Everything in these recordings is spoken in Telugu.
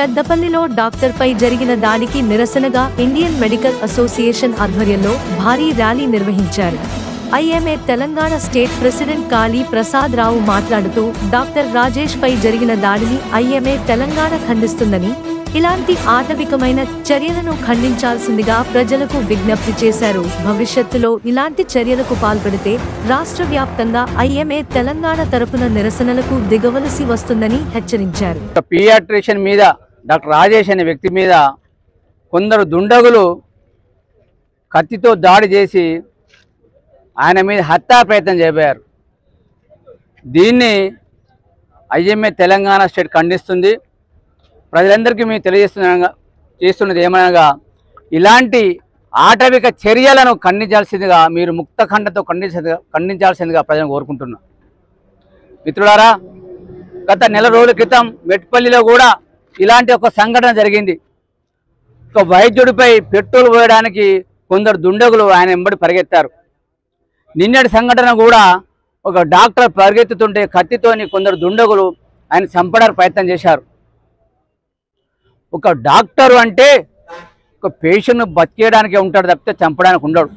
పెద్దపల్లిలో డాక్టర్పై జరిగిన దాడికి నిరసనగా ఇండియన్ మెడికల్ అసోసియేషన్ ఆధ్వర్యంలో భారీ ర్యాలీ నిర్వహించారు. IMA Telangana state president Kali Prasad Rao మాట్లాడుతూ డాక్టర్ రాజేష్ పై జరిగిన దాడిని ఐఎంఏ తెలంగాణ ఖండిస్తుందని ఇలాంటి ఆటవికమైన చర్యలను ఖండించాల్సిందిగా ప్రజలకు విజ్ఞప్తి చేశారు. భవిష్యత్తులో ఇలాంటి చర్యలకు పాల్పడితే రాష్ట్ర వ్యాప్తంగా ఐఎంఏ తెలంగాణ తరపున నిరసనలకు దిగవలసి వస్తుందని హెచ్చరించారు. మీద డాక్టర్ రాజేష్ అనే వ్యక్తి మీద కొందరు దుండగులు కత్తితో దాడి చేసి ఆయన మీద హత్యా ప్రయత్నం చేయబోయారు దీన్ని ఐఎంఏ తెలంగాణ స్టేట్ ఖండిస్తుంది. ప్రజలందరికీ మేము తెలియజేస్తున్నా చేస్తున్నది ఏమనగా ఇలాంటి ఆటవిక చర్యలను ఖండించాల్సిందిగా మీరు ముక్త ఖండతో ఖండించ ఖండించాల్సిందిగా ప్రజలను కోరుకుంటున్నా. మిత్రులారా గత నెల రోజుల క్రితం మెట్పల్లిలో కూడా ఇలాంటి ఒక సంఘటన జరిగింది. ఒక వైద్యుడిపై పెట్రోల్ పోయడానికి కొందరు దుండగులు ఆయన వెంబడి పరిగెత్తారు. నిన్నటి సంఘటన కూడా ఒక డాక్టర్ పరిగెత్తుతుంటే కత్తితోని కొందరు దుండగులు ఆయన చంపడానికి ప్రయత్నం చేశారు. ఒక డాక్టరు అంటే ఒక పేషెంట్ను బతికేయడానికే ఉంటాడు తప్పితే చంపడానికి ఉండడు.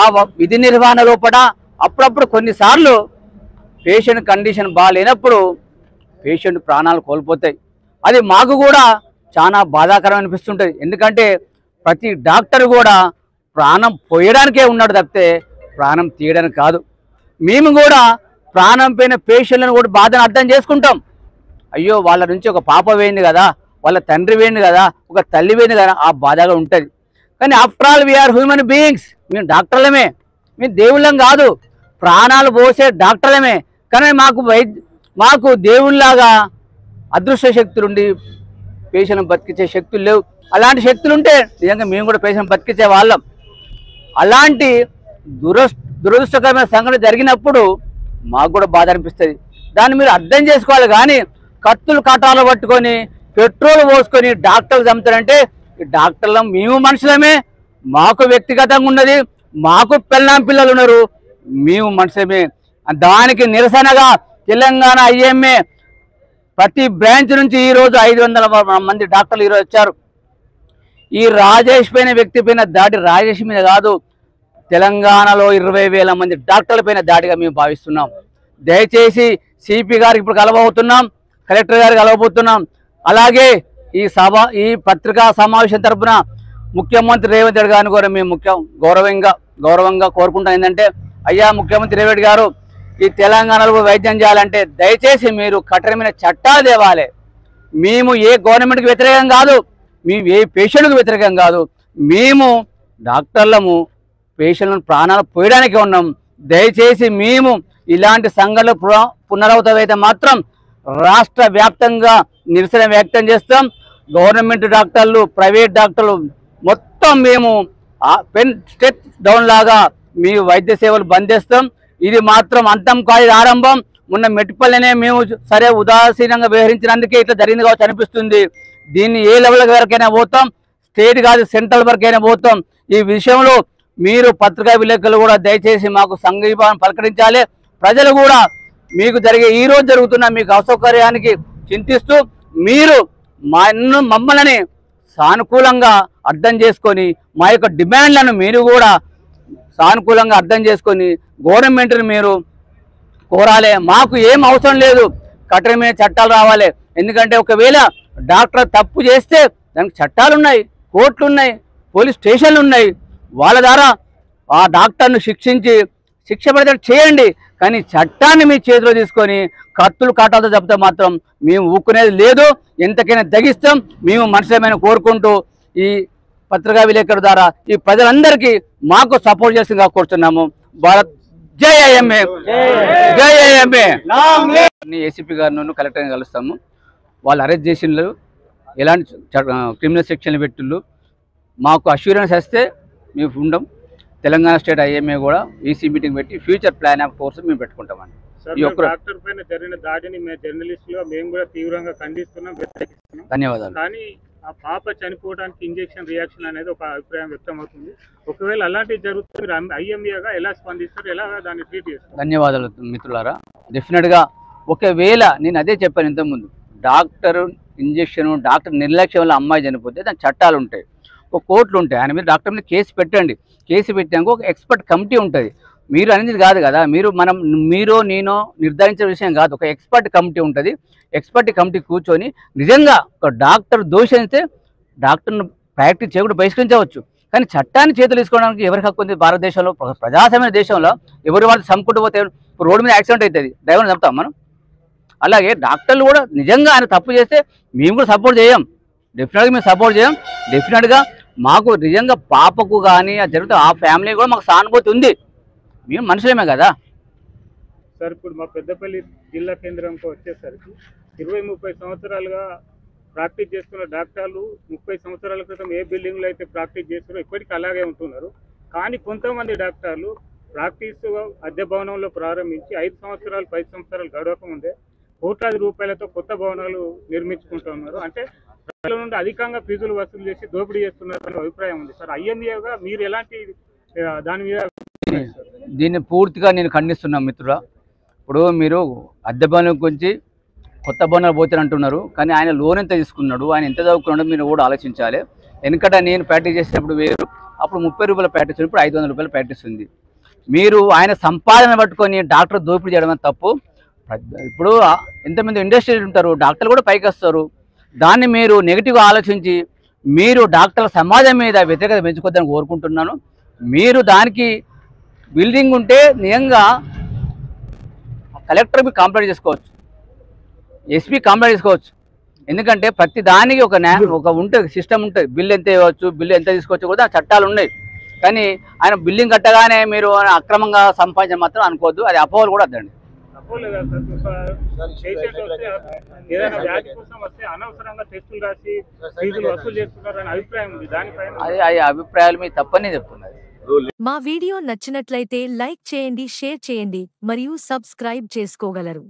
ఆ విధి నిర్వహణ లోపల అప్పుడప్పుడు కొన్నిసార్లు పేషెంట్ కండిషన్ బాగాలేనప్పుడు పేషెంట్ ప్రాణాలు కోల్పోతాయి. అది మాకు కూడా చాలా బాధాకరం అనిపిస్తుంటుంది. ఎందుకంటే ప్రతి డాక్టర్ కూడా ప్రాణం పోయడానికే ఉన్నాడు తప్పితే ప్రాణం తీయడానికి కాదు. మేము కూడా ప్రాణం పోయిన పేషెంట్లను కూడా బాధను అర్థం చేసుకుంటాం. అయ్యో వాళ్ళ నుంచి ఒక పాప వేయింది కదా వాళ్ళ తండ్రి వేయింది కదా ఒక తల్లి వేయండి కదా ఆ బాధగా ఉంటుంది. కానీ after all we are human beings మేము డాక్టర్లమే. మేము దేవుళ్ళం కాదు. ప్రాణాలు పోసే డాక్టర్లమే. కానీ మాకు వైద్య మాకు దేవుళ్ళలాగా అదృష్ట శక్తులుండి పేషెంట్ బతికించే శక్తులు లేవు. అలాంటి శక్తులు ఉంటే నిజంగా మేము కూడా పేషెంట్ బతికించే వాళ్ళం. అలాంటి దురస్ దురదృష్టకరమైన సంఘటన జరిగినప్పుడు మాకు కూడా బాధ అనిపిస్తుంది. దాన్ని మీరు అర్థం చేసుకోవాలి కానీ కత్తులు కటాలు పట్టుకొని పెట్రోల్ పోసుకొని డాక్టర్లు చంపుతారంటే ఈ డాక్టర్లం మేము మనుషులమే మాకు వ్యక్తిగతంగా ఉన్నది మాకు పెళ్ళాం పిల్లలు ఉన్నారు మేము మనుషులమే. దానికి నిరసనగా తెలంగాణ ఐఎంఏ ప్రతి బ్రాంచ్ నుంచి ఈ రోజు ఐదు వందల మంది డాక్టర్లు ఈరోజు వచ్చారు. ఈ రాజేష్ పైన వ్యక్తి పైన దాడి రాజేష్ మీద కాదు తెలంగాణలో ఇరవై వేల మంది డాక్టర్ల పైన దాడిగా మేము భావిస్తున్నాం. దయచేసి సిపి గారికి ఇప్పుడు కలవబోతున్నాం కలెక్టర్ గారికి కలవబోతున్నాం. అలాగే ఈ సభ ఈ పత్రికా సమావేశం తరఫున ముఖ్యమంత్రి రేవంత్ రెడ్డి గారిని కూడా మేము ముఖ్యం గౌరవంగా గౌరవంగా కోరుకుంటాం. ఏంటంటే అయ్యా ముఖ్యమంత్రి రేవంత్ గారు ఈ తెలంగాణలో వైద్యం చేయాలంటే దయచేసి మీరు కఠినమైన చట్టాలు తేవాలి. మేము ఏ గవర్నమెంట్కి వ్యతిరేకం కాదు మేము ఏ పేషెంట్కి వ్యతిరేకం కాదు మేము డాక్టర్లము పేషెంట్లను ప్రాణాలు పోయడానికి ఉన్నాం. దయచేసి మేము ఇలాంటి సంఘటనలు పున- పునరావృతమైతే మాత్రం రాష్ట్ర వ్యాప్తంగా నిరసన వ్యక్తం చేస్తాం. గవర్నమెంట్ డాక్టర్లు ప్రైవేట్ డాక్టర్లు మొత్తం మేము పెన్ స్టెప్ డౌన్ లాగా మీ వైద్య సేవలు బంద్ చేస్తాం. ఇది మాత్రం అంతం కాదు ఆరంభం. మొన్న మెట్టిపల్లినే మేము సరే ఉదాసీనంగా వ్యవహరించినందుకే ఇట్లా జరిగింది కావచ్చు అనిపిస్తుంది. దీన్ని ఏ లెవెల్ వరకైనా పోతాం స్టేట్ కాదు సెంట్రల్ వరకైనా పోతాం. ఈ విషయంలో మీరు పత్రికా విలేకరులు కూడా దయచేసి మాకు సంఘీభావం పలకరించాలి. ప్రజలు కూడా మీకు జరిగే ఈ రోజు జరుగుతున్న మీకు అసౌకర్యానికి చింతిస్తూ మీరు మా మమ్మల్ని సానుకూలంగా అర్థం చేసుకొని మా యొక్క డిమాండ్లను మీరు కూడా సానుకూలంగా అర్థం చేసుకొని గవర్నమెంట్ని మీరు కోరాలి. మాకు ఏం అవసరం లేదు. కఠినమైన చట్టాలు రావాలి. ఎందుకంటే ఒకవేళ డాక్టర్ తప్పు చేస్తే దానికి చట్టాలు ఉన్నాయి కోర్టులు ఉన్నాయి పోలీస్ స్టేషన్లు ఉన్నాయి. వాళ్ళ ద్వారా ఆ డాక్టర్ను శిక్షించి శిక్ష పడేటట్టు చేయండి. కానీ చట్టాన్ని మీ చేతిలో తీసుకొని కత్తులు కాటాలతో చెప్తే మాత్రం మేము ఊక్కునేది లేదు. ఎంతకైనా తగిస్తాం మేము మనుషులమైన కోరుకుంటూ ఈ పత్రికా విలేకరు ద్వారా ఈ ప్రజలందరికీ మాకు సపోర్ట్ చేసిందిగా కోరుతున్నాము. భారత్ జై ఐఎంఏ. జై ఐఎంఏ. ఏసీపీ గారిను కలెక్టర్ గారిని కలుస్తాము. వాళ్ళు అరెస్ట్ చేసిండ్రు. ఎలాంటి క్రిమినల్ సెక్షన్లు పెట్టిళ్ళు. మాకు అష్యూరెన్స్ వస్తే మేము ఉండం. తెలంగాణ స్టేట్ ఐఎంఏ కూడా ఈసీ మీటింగ్ పెట్టి ఫ్యూచర్ ప్లాన్ ఆఫ్ కోర్స్ మేము పెట్టుకుంటామండి. సార్ ఈ మేము ఒక్క- డాక్టర్ పైన జరిగిన దాడిని మేము జర్నలిస్టులుగా మేము కూడా తీవ్రంగా ఖండిస్తున్నాం వ్యతిరేకిస్తున్నాం. ధన్యవాదాలు. కానీ ఆ పాప చనిపోవడానికి ఇంజెక్షన్ రియాక్షన్ అనేది ఒక అభిప్రాయం వ్యక్తం అవుతుంది ఒకవేళ అలాంటివి జరుగుతుంది మీరు ఐఎంఏగా ఎలా స్పందిస్తారు? ఎలా దాన్ని ట్రీట్ చేస్తారు? ధన్యవాదాలు మిత్రులారా. డెఫినెట్గా ఒకవేళ నేను అదే చెప్పాను ఇంతకుముందు డాక్టర్ ఇంజెక్షన్ డాక్టర్ నిర్లక్ష్యం వల్ల అమ్మాయి చనిపోతే దాని చట్టాలు ఉంటాయి. ఒక కోర్టులు ఉంటాయి. ఆయన మీద డాక్టర్ మీద కేసు పెట్టండి. కేసు పెట్టాక ఒక ఎక్స్పర్ట్ కమిటీ ఉంటుంది. మీరు అనేది కాదు కదా. మీరు మనం మీరు నేను నిర్ధారించే విషయం కాదు. ఒక ఎక్స్పర్ట్ కమిటీ ఉంటుంది. ఎక్స్పర్ట్ కమిటీ కూర్చొని నిజంగా ఒక డాక్టర్ దోషిస్తే డాక్టర్ను ప్రాక్టీస్ చేయకుండా బహిష్కరించవచ్చు. కానీ చట్టాన్ని చేతులు తీసుకోవడానికి ఎవరికి హక్కు ఉంది? భారతదేశంలో ప్ర- ప్రజాస్వామ్య దేశంలో ఎవరు వాళ్ళు చంపుకుంటూ పోతే రోడ్డు మీద యాక్సిడెంట్ అవుతుంది. డ్రైవర్ని చంపుతాం మనం. అలాగే డాక్టర్లు కూడా నిజంగా ఆయన తప్పు చేస్తే మేము కూడా సపోర్ట్ చేయం. డెఫినెట్గా మేము సపోర్ట్ చేయం. డెఫినెట్గా మాకు నిజంగా పాపకు కానీ అది జరుగుతుంది ఆ ఫ్యామిలీ కూడా మాకు సానుభూతి ఉంది. మేము మనుషులేమే కదా? సార్ ఇప్పుడు మా పెద్దపల్లి జిల్లా కేంద్రంకి వచ్చేసరికి ఇరవై ముప్పై సంవత్సరాలుగా ప్రాక్టీస్ చేస్తున్న డాక్టర్లు ముప్పై సంవత్సరాల క్రితం ఏ బిల్డింగ్లో అయితే ప్రాక్టీస్ చేస్తున్నారో ఇప్పటికీ అలాగే ఉంటున్నారు. కానీ కొంతమంది డాక్టర్లు ప్రాక్టీస్ అద్దె భవనంలో ప్రారంభించి ఐదు సంవత్సరాలు పది సంవత్సరాలు గడవకముందే కోట్లాది రూపాయలతో కొత్త భవనాలు నిర్మించుకుంటున్నారు అంటే ప్రజల నుండి అధికంగా ఫీజులు వసూలు చేసి దోపిడీ చేస్తున్నారు అనే అభిప్రాయం ఉంది. సార్ ఐఎంఏగా మీరు ఎలాంటి దాని మీద దీన్ని పూర్తిగా నేను ఖండిస్తున్నాను మిత్రుడా. ఇప్పుడు మీరు అద్దె భవనం గురించి కొత్త భవనాలు పోతారు అంటున్నారు కానీ ఆయన లోన్ ఎంత తీసుకున్నాడు ఆయన ఎంత చదువుకున్నాడో మీరు కూడా ఆలోచించాలి. వెనుకట నేను ప్రాక్టీస్ చేసినప్పుడు వేరు అప్పుడు ముప్పై రూపాయల ప్రాక్టీస్ ఉంది, ఇప్పుడు ఐదు వందల రూపాయల ప్రాక్టీస్ ఉంది. మీరు ఆయన సంపాదన పట్టుకొని డాక్టర్ దోపిడీ చేయడం తప్పు. ఇప్పుడు ఎంతమంది ఇండస్ట్రీలు ఉంటారు డాక్టర్లు కూడా పైకి వస్తారు. దాన్ని మీరు నెగిటివ్గా ఆలోచించి మీరు డాక్టర్ల సమాజం మీద వ్యతిరేకత పెంచుకోద్దని కోరుకుంటున్నాను. మీరు దానికి బిల్డింగ్ ఉంటే నిజంగా కలెక్టర్ మీకు కంప్లైంట్ చేసుకోవచ్చు. ఎస్పీ కంప్లైంట్ చేసుకోవచ్చు. ఎందుకంటే ప్రతి దానికి ఒక న్యా ఒక ఉంటుంది సిస్టమ్ ఉంటుంది బిల్ ఎంత ఇవ్వచ్చు బిల్లు ఎంత తీసుకోవచ్చు కూడా చట్టాలు ఉన్నాయి. కానీ ఆయన బిల్డింగ్ కట్టగానే మీరు అక్రమంగా సంపాదించడం మాత్రం అనుకోవద్దు. అది అపోహలు కూడా వద్దండి. తప్పలేదా సార్. ఒక పేషెంట్ వస్తే ఏదైనా వ్యాధి కోసం వస్తే అనవసరంగా టెస్టులు రాసి ఫీజులు వసూలు చేస్తున్నారనే అభిప్రాయం ఉంది. దానిపైన అది ఆ అభిప్రాయాలు మీ తప్పని చెప్తున్నది మా వీడియో నచ్చినట్లయితే లైక్ చేయండి షేర్ చేయండి మరియు సబ్స్క్రైబ్ చేసుకోగలరు.